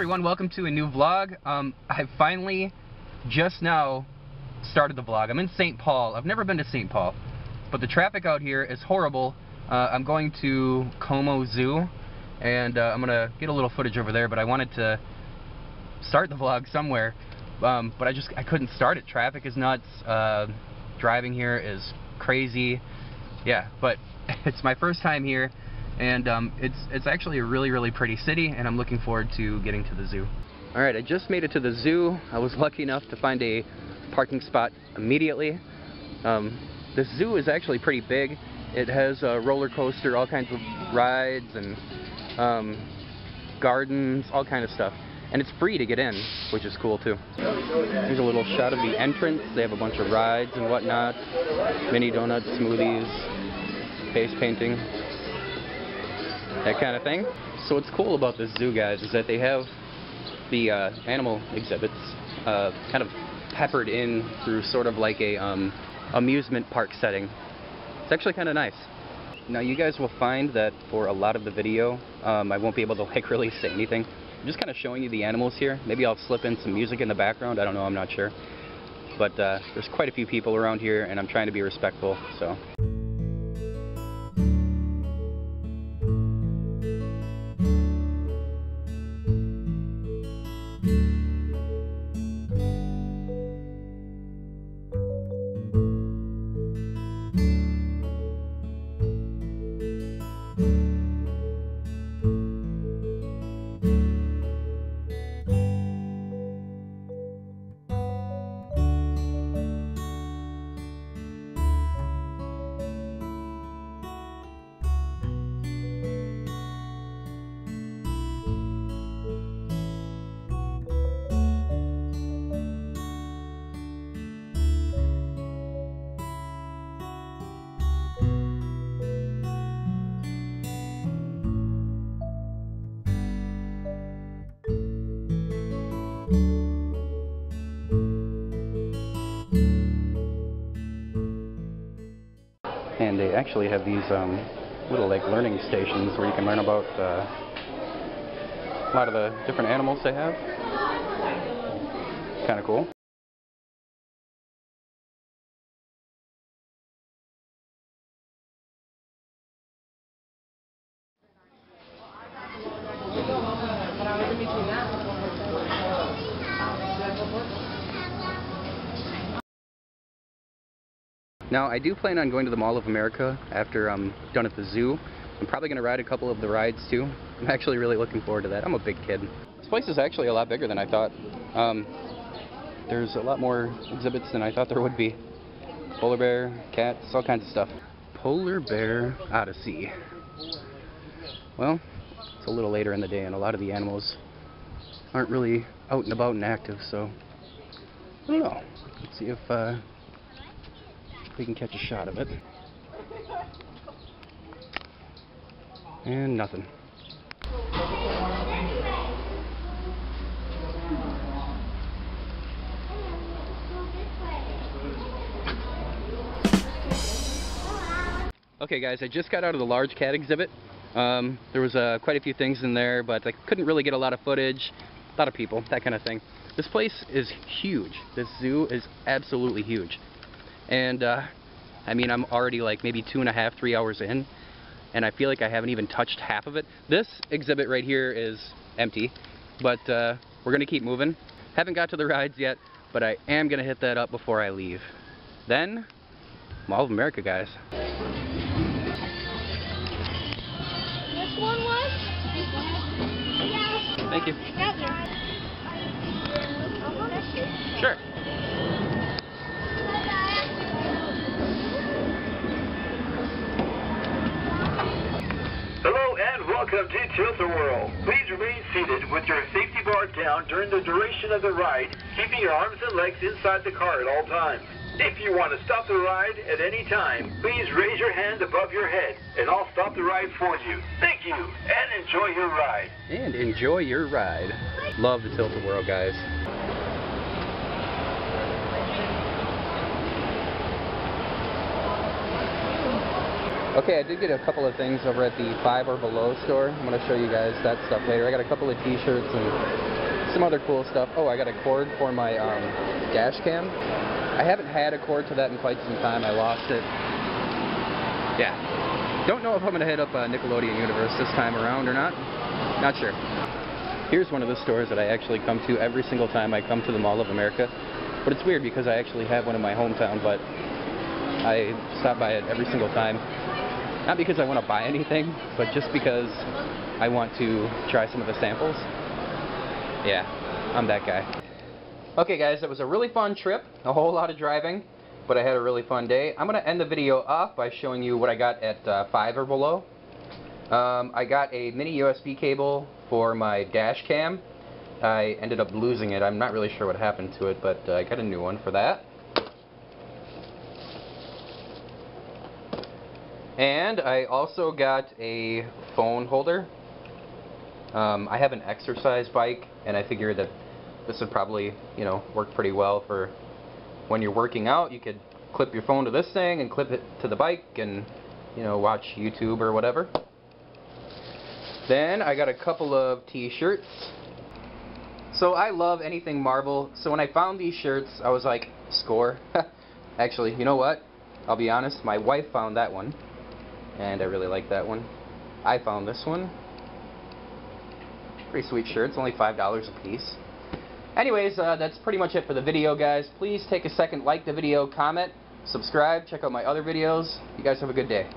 everyone, welcome to a new vlog. Um, I finally just now started the vlog. I'm in St. Paul. I've never been to St. Paul, but the traffic out here is horrible. Uh, I'm going to Como Zoo, and uh, I'm going to get a little footage over there, but I wanted to start the vlog somewhere, um, but I just I couldn't start it. Traffic is nuts. Uh, driving here is crazy. Yeah, but it's my first time here and um, it's it's actually a really really pretty city and I'm looking forward to getting to the zoo. Alright, I just made it to the zoo. I was lucky enough to find a parking spot immediately. Um, the zoo is actually pretty big. It has a roller coaster, all kinds of rides and um, gardens, all kind of stuff. And it's free to get in, which is cool too. Here's a little shot of the entrance. They have a bunch of rides and whatnot. Mini donuts, smoothies, face painting that kind of thing. So what's cool about this zoo, guys, is that they have the uh, animal exhibits uh, kind of peppered in through sort of like a um, amusement park setting. It's actually kind of nice. Now you guys will find that for a lot of the video, um, I won't be able to like really say anything. I'm just kind of showing you the animals here. Maybe I'll slip in some music in the background. I don't know. I'm not sure. But uh, there's quite a few people around here, and I'm trying to be respectful. So. They actually have these um, little like learning stations where you can learn about uh, a lot of the different animals they have. Kind of cool. Now, I do plan on going to the Mall of America after I'm done at the zoo. I'm probably going to ride a couple of the rides too. I'm actually really looking forward to that. I'm a big kid. This place is actually a lot bigger than I thought. Um, there's a lot more exhibits than I thought there would be. Polar bear, cats, all kinds of stuff. Polar Bear Odyssey. Well, it's a little later in the day and a lot of the animals aren't really out and about and active, so I don't know. Let's see if uh, we can catch a shot of it. And nothing. Okay guys, I just got out of the large cat exhibit. Um, there was uh, quite a few things in there, but I couldn't really get a lot of footage, a lot of people, that kind of thing. This place is huge. This zoo is absolutely huge. And, uh, I mean, I'm already like maybe two and a half, three hours in, and I feel like I haven't even touched half of it. This exhibit right here is empty, but uh, we're going to keep moving. Haven't got to the rides yet, but I am going to hit that up before I leave. Then, Mall of America, guys. This one was? Thank you. You. Sure. And to Tilt-A-Whirl. Please remain seated with your safety bar down during the duration of the ride, keeping your arms and legs inside the car at all times. If you want to stop the ride at any time, please raise your hand above your head and I'll stop the ride for you. Thank you and enjoy your ride. And enjoy your ride. Love the Tilt-A-Whirl, guys. Okay, I did get a couple of things over at the Five or Below store. I'm going to show you guys that stuff later. I got a couple of t-shirts and some other cool stuff. Oh, I got a cord for my um, dash cam. I haven't had a cord to that in quite some time. I lost it. Yeah. Don't know if I'm going to hit up uh, Nickelodeon Universe this time around or not. Not sure. Here's one of the stores that I actually come to every single time I come to the Mall of America. But it's weird because I actually have one in my hometown, but I stop by it every single time. Not because I want to buy anything, but just because I want to try some of the samples. Yeah, I'm that guy. Okay guys, that was a really fun trip, a whole lot of driving, but I had a really fun day. I'm going to end the video off by showing you what I got at uh, 5 or below. Um, I got a mini USB cable for my dash cam. I ended up losing it. I'm not really sure what happened to it, but uh, I got a new one for that. And I also got a phone holder. Um, I have an exercise bike, and I figured that this would probably, you know, work pretty well for when you're working out. You could clip your phone to this thing and clip it to the bike and, you know, watch YouTube or whatever. Then I got a couple of t-shirts. So I love anything Marvel, so when I found these shirts, I was like, score. Actually, you know what? I'll be honest, my wife found that one, and I really like that one. I found this one. Pretty sweet shirt, it's only $5 a piece. Anyways, uh, that's pretty much it for the video, guys. Please take a second, like the video, comment, subscribe, check out my other videos. You guys have a good day.